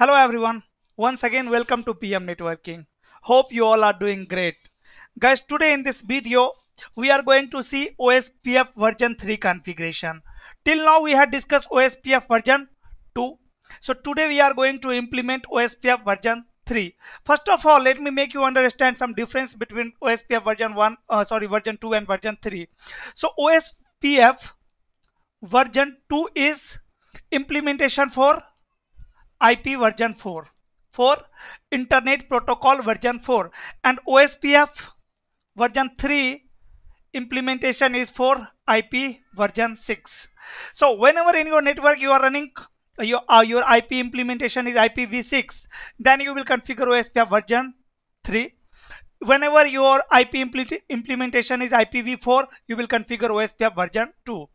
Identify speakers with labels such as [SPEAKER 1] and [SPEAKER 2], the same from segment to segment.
[SPEAKER 1] Hello everyone. Once again welcome to PM Networking. Hope you all are doing great. Guys today in this video we are going to see OSPF version 3 configuration. Till now we had discussed OSPF version 2. So today we are going to implement OSPF version 3. First of all let me make you understand some difference between OSPF version 1 uh, sorry version 2 and version 3. So OSPF version 2 is implementation for IP version 4 for Internet Protocol version 4 and OSPF version 3 implementation is for IP version 6. So whenever in your network you are running uh, your, uh, your IP implementation is IPv6 then you will configure OSPF version 3 whenever your IP implementation is IPv4 you will configure OSPF version 2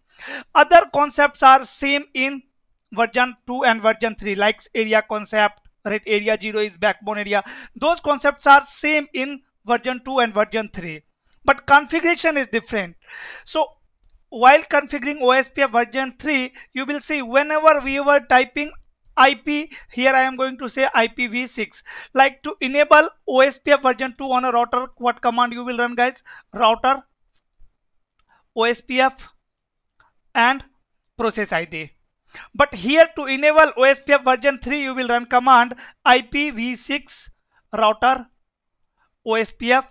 [SPEAKER 1] other concepts are same in version 2 and version 3 like area concept right area 0 is backbone area. Those concepts are same in version 2 and version 3 but configuration is different. So while configuring OSPF version 3 you will see whenever we were typing IP here I am going to say IPv6 like to enable OSPF version 2 on a router what command you will run guys? Router OSPF and process ID but here to enable OSPF version 3 you will run command IPv6 router OSPF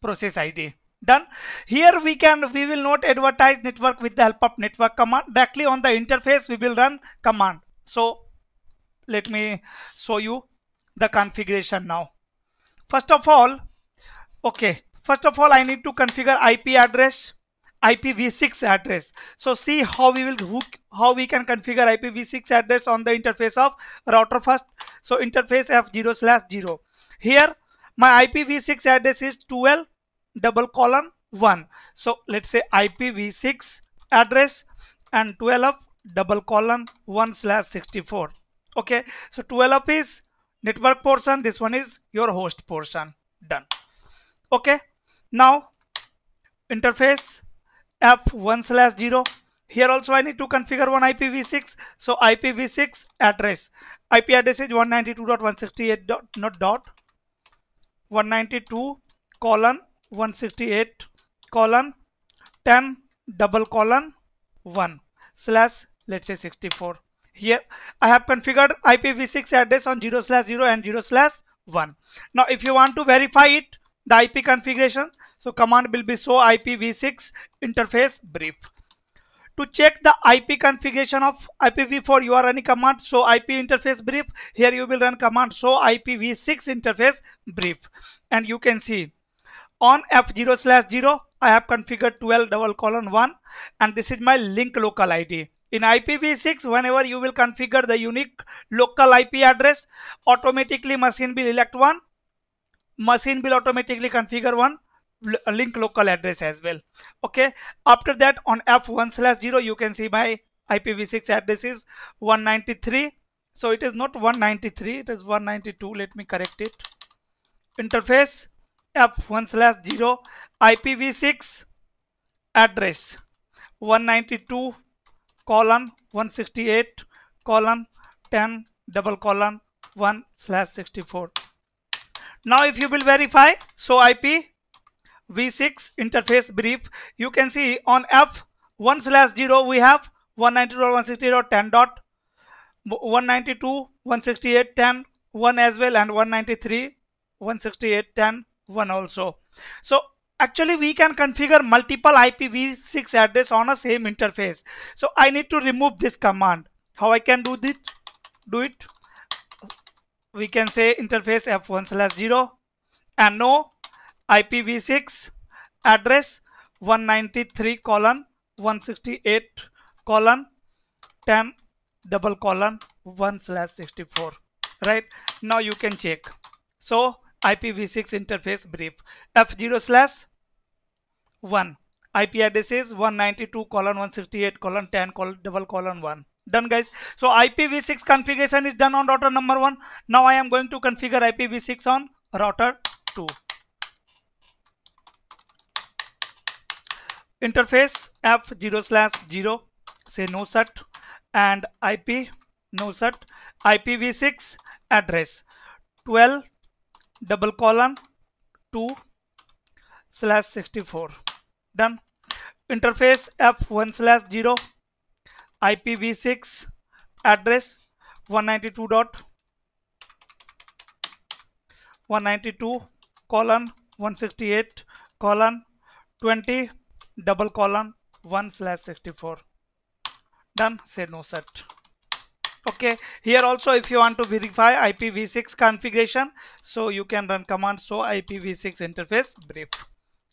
[SPEAKER 1] process ID done. Here we can we will not advertise network with the help of network command. Directly on the interface we will run command. So let me show you the configuration now. First of all okay. First of all I need to configure IP address IPv6 address. So see how we will hook, how we can configure IPv6 address on the interface of router first. So interface f0 slash 0. Here my IPv6 address is 12 double colon 1. So let's say IPv6 address and 12 double colon 1 slash 64. Okay. So 12 is network portion. This one is your host portion. Done. Okay. Now interface f1 slash 0 here also I need to configure one IPv6 so IPv6 address. IP address is 192.168 dot not dot. 192 colon 168 colon 10 double colon 1 slash let's say 64 here I have configured IPv6 address on 0 slash 0 and 0 slash 1 now if you want to verify it the IP configuration so command will be show IPv6 interface brief. To check the IP configuration of IPv4 you are running command show IP interface brief. Here you will run command show IPv6 interface brief and you can see on F0 slash 0 I have configured 12 double colon 1 and this is my link local ID. In IPv6 whenever you will configure the unique local IP address automatically machine will elect one machine will automatically configure one link local address as well. Okay? After that on f1 slash 0 you can see my ipv6 address is 193 so it is not 193 it is 192 let me correct it. Interface f1 slash 0 ipv6 address 192 colon 168 colon 10 double colon 1 slash 64 now if you will verify so ip v6 interface brief. You can see on f1 slash 0 we have 192.168.10 dot 192 168 10 1 as well and 193 168 10 1 also. So actually we can configure multiple IPv6 address on a same interface. So I need to remove this command. How I can do this? Do it? We can say interface f1 slash 0 and no IPv6 address 193 colon 168 colon 10 double colon 1 slash 64 right? Now you can check. So IPv6 interface brief. F0 slash 1 IP address is 192 colon 168 colon 10 colon double colon 1 done guys? So IPv6 configuration is done on router number 1 now I am going to configure IPv6 on router 2 interface f0 slash 0 say no shut and ip no shut IPv6 address 12 double colon 2 slash 64 done. Interface f1 slash 0 IPv6 address 192 dot 192 colon 168 colon 20 double colon 1 slash 64 done. Say no shut. Okay. Here also if you want to verify IPv6 configuration so you can run command so IPv6 interface brief.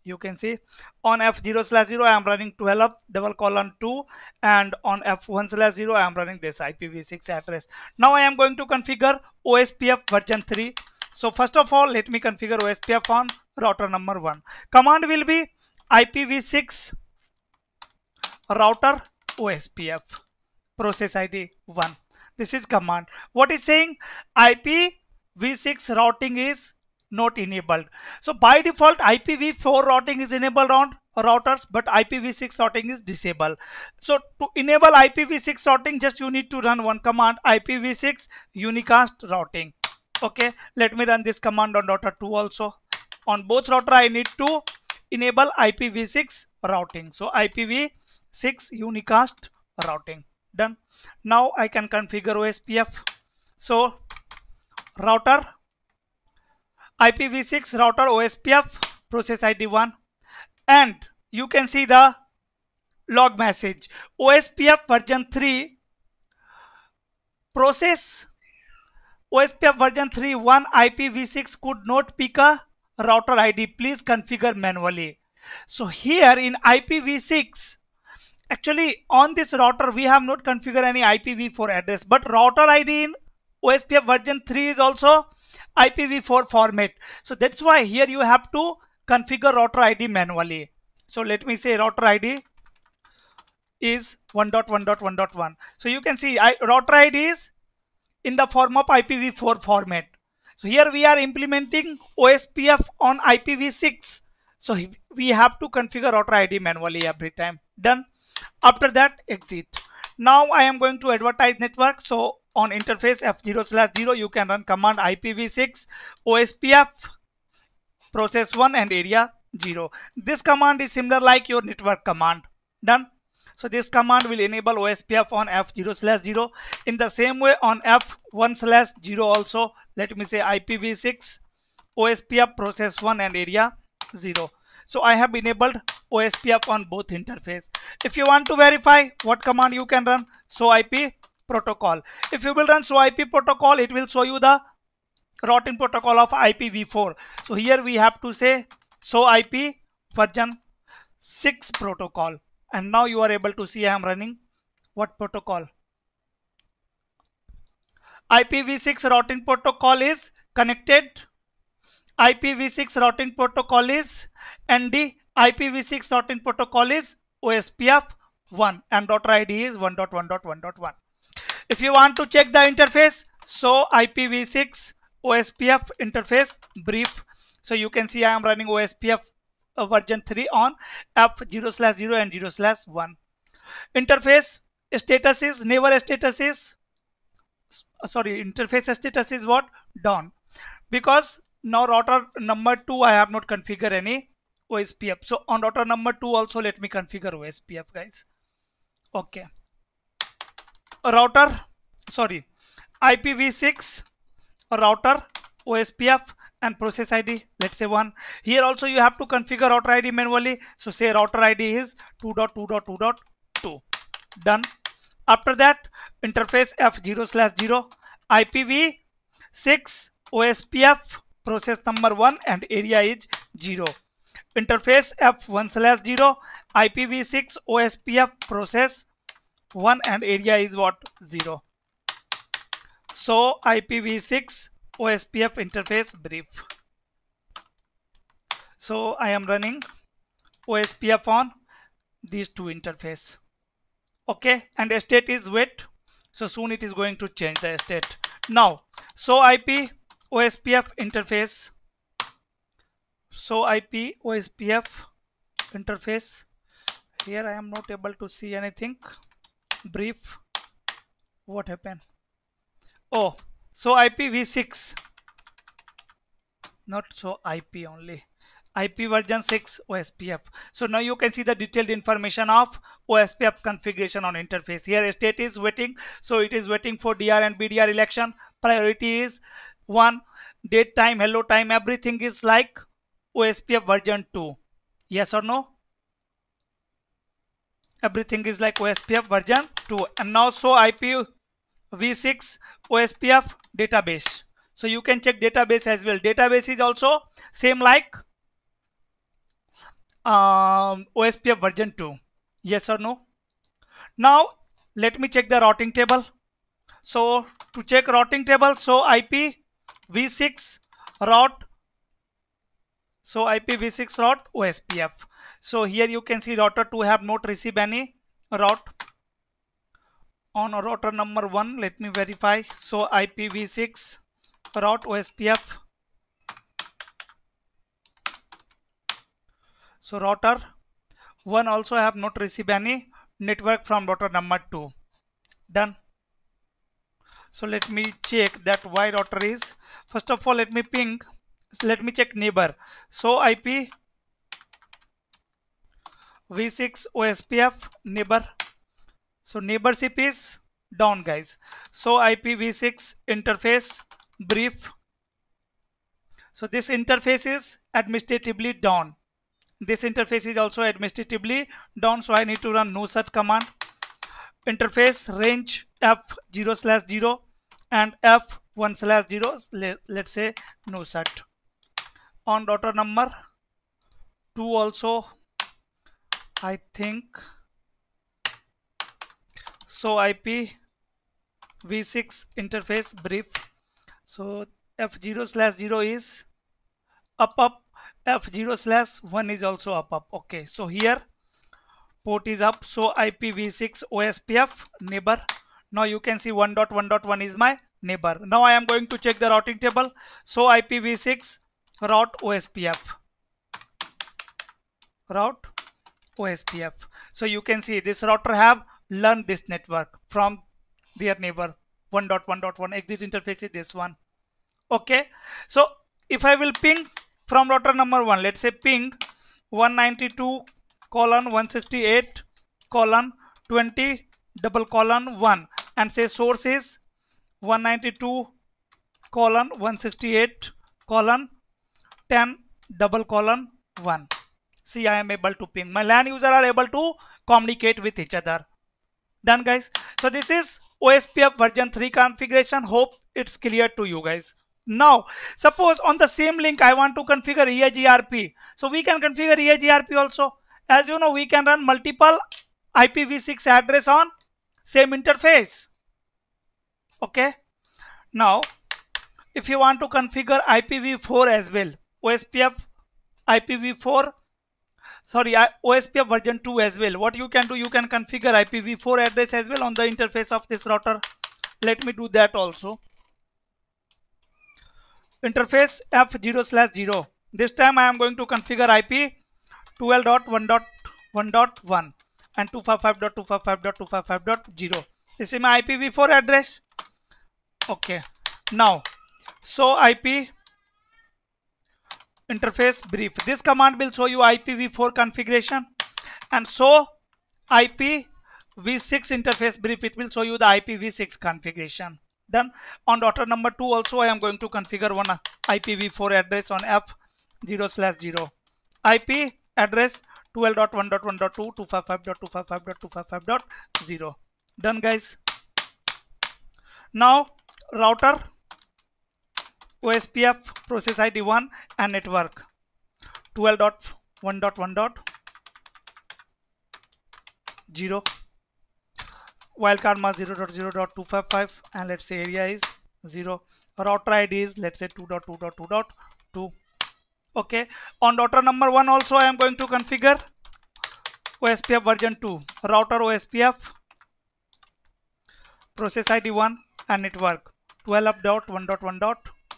[SPEAKER 1] You can see on f0 slash 0 I am running 12 double colon 2 and on f1 slash 0 I am running this IPv6 address. Now I am going to configure OSPF version 3 so first of all let me configure OSPF on router number 1 command will be IPv6 router OSPF process ID 1 this is command. What is saying? IPv6 routing is not enabled. So by default IPv4 routing is enabled on routers but IPv6 routing is disabled. So to enable IPv6 routing just you need to run one command IPv6 unicast routing. Okay let me run this command on router 2 also. On both router I need to enable IPv6 routing. So IPv6 unicast routing. Done. Now I can configure OSPF so router IPv6 router OSPF process ID 1 and you can see the log message. OSPF version 3 process OSPF version 3 1 IPv6 could not pick a router ID please configure manually. So here in IPv6 actually on this router we have not configured any IPv4 address but router ID in OSPF version 3 is also IPv4 format. So that's why here you have to configure router ID manually. So let me say router ID is 1.1.1.1 so you can see I, router ID is in the form of IPv4 format so here we are implementing OSPF on IPv6 so we have to configure router ID manually every time. Done. After that exit. Now I am going to advertise network. So on interface f0 slash 0 you can run command IPv6 OSPF process 1 and area 0 this command is similar like your network command. Done so this command will enable OSPF on f0 slash 0 in the same way on f1 slash 0 also let me say IPv6 OSPF process 1 and area 0 so I have enabled OSPF on both interface. If you want to verify what command you can run, show IP protocol. If you will run show IP protocol, it will show you the routing protocol of IPv4. So here we have to say show IP version 6 protocol. And now you are able to see I am running what protocol. IPv6 routing protocol is connected. IPv6 routing protocol is ND IPv6 routing protocol is OSPF 1 and router ID is 1.1.1.1. If you want to check the interface, so IPv6 OSPF interface brief. So you can see I am running OSPF uh, version 3 on F0 slash 0 and 0 slash 1. Interface status is never status is sorry interface status is what done because now router number 2 I have not configured any OSPF. So on router number 2 also let me configure OSPF guys. Okay. Router, sorry, IPv6 router OSPF and process ID let's say 1 here also you have to configure router ID manually. So say router ID is 2.2.2.2 done. After that interface F0 slash 0 IPv6 OSPF process number 1 and area is 0 interface f1 slash 0 IPv6 OSPF process 1 and area is what? 0 so IPv6 OSPF interface brief. So I am running OSPF on these two interface. Okay and state is wait so soon it is going to change the state. Now so IP OSPF interface. So IP OSPF interface. Here I am not able to see anything. Brief. What happened? Oh so IPv6 not so IP only IP version 6 OSPF. So now you can see the detailed information of OSPF configuration on interface. Here state is waiting. So it is waiting for DR and BDR election. Priority is one dead time, hello time, everything is like OSPF version 2. Yes or no? Everything is like OSPF version 2. And now so IP v6 OSPF database. So you can check database as well. Database is also same like um, OSPF version 2. Yes or no? Now let me check the routing table. So to check routing table, so IP v6 route. So IP v6 route OSPF. So here you can see router 2 have not received any route on router number 1 let me verify so IPv6 route OSPF So router 1 also I have not received any network from router number 2. Done. So let me check that why router is. First of all, let me ping. Let me check neighbor. So IP v6 OSPF neighbor. So neighborship is down guys. So IPv6 interface brief. So this interface is administratively down this interface is also administratively down so I need to run no-shut command interface range f0 slash 0 and f1 slash 0 let's say no shut on router number 2 also I think so IP v6 interface brief. So f0 slash 0 is up up. F0 slash 1 is also up up. Okay so here port is up. So ipv6 ospf neighbor. Now you can see 1.1.1 is my neighbor. Now i am going to check the routing table. So ipv6 route ospf route ospf so you can see this router have learned this network from their neighbor 1.1.1 exit interface is this one. Okay? So if i will ping from router number 1 let's say ping 192 colon 168 colon 20 double colon 1 and say source is 192 colon 168 colon 10 double colon 1 see I am able to ping. My LAN user are able to communicate with each other done guys so this is OSPF version 3 configuration hope it's clear to you guys now, suppose on the same link I want to configure EIGRP. So we can configure EIGRP also. As you know, we can run multiple IPv6 address on same interface. Okay. Now, if you want to configure IPv4 as well, OSPF IPv4, sorry, OSPF version 2 as well. What you can do, you can configure IPv4 address as well on the interface of this router. Let me do that also. Interface f0 slash 0 this time I am going to configure IP 12.1.1.1 and 255.255.255.0 this is my IPv4 address. Okay. Now so IP interface brief. This command will show you IPv4 configuration and so IP v6 interface brief. It will show you the IPv6 configuration. Done. On router number 2 also I am going to configure one uh, IPv4 address on f0 slash 0 IP address 12.1.1.2 255.255.255.0 done guys. Now router OSPF process ID 1 and network. 12.1.1.0 wildcard mask 0.0.255 and let's say area is 0 router id is let's say 2.2.2.2 okay. On router number 1 also i am going to configure ospf version 2 router ospf process id 1 and network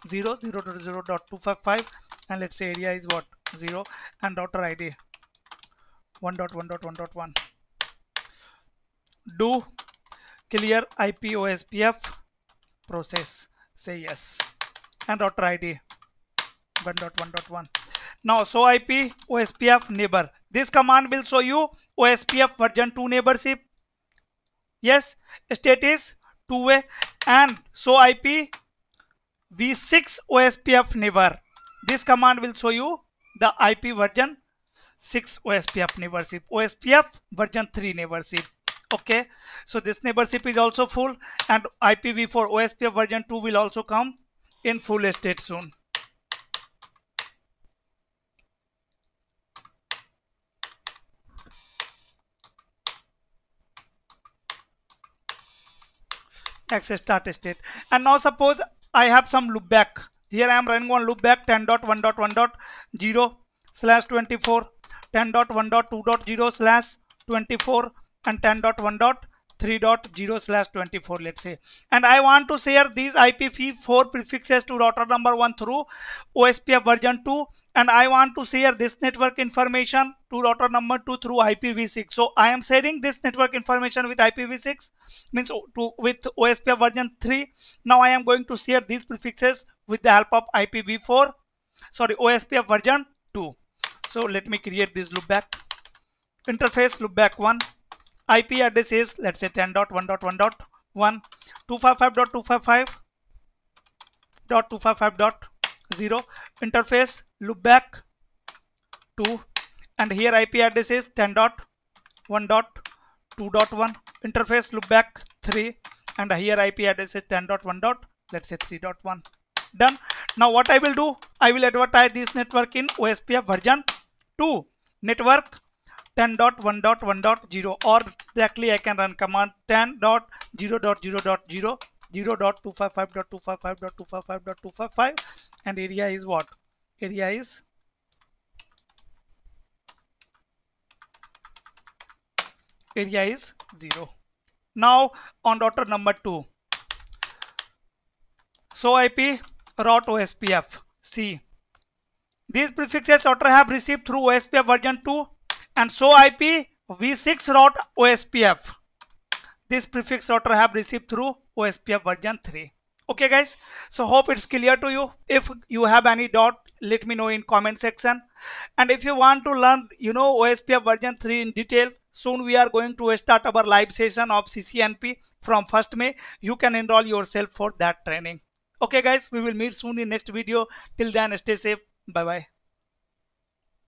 [SPEAKER 1] 12.1.1.0 0.0.255 and let's say area is what? 0 and router id 1.1.1.1 do clear IP OSPF process. Say yes. And router id 1.1.1 now show ip ospf neighbor. This command will show you ospf version 2 neighborship. Yes state is two way and show ip v6 ospf neighbor this command will show you the ip version 6 ospf neighborship ospf version 3 neighborship okay? So this neighborship is also full and ipv4 ospf version 2 will also come in full state soon. ExStart state. And now suppose i have some loopback here i am running on loopback 10.1.1.0 slash 24 10.1.2.0 slash 24 and 10.1.3.0 slash 24 let's say. And I want to share these IPv4 prefixes to router number 1 through OSPF version 2 and I want to share this network information to router number 2 through IPv6 so I am sharing this network information with IPv6 means to with OSPF version 3 now I am going to share these prefixes with the help of IPv4 sorry OSPF version 2 so let me create this loopback. Interface loopback 1 IP address is let's say 10.1.1.1 255.255.255.0 interface loopback 2 and here IP address is 10.1.2.1 interface loopback 3 and here IP address is 10.1. let's say 3.1 done. Now what I will do? I will advertise this network in OSPF version 2 network 10.1.1.0 or directly I can run command 10.0.0.0 0.255.255.255.255 and area is what? Area is area is 0 now on router number 2 so ip route ospf see these prefixes router have received through ospf version 2 and show IP v6 route OSPF. This prefix router have received through OSPF version 3. Okay guys, so hope it's clear to you. If you have any doubt, let me know in comment section. And if you want to learn, you know, OSPF version 3 in detail, soon we are going to start our live session of CCNP from 1st May. You can enroll yourself for that training. Okay guys, we will meet soon in next video. Till then, stay safe. Bye bye.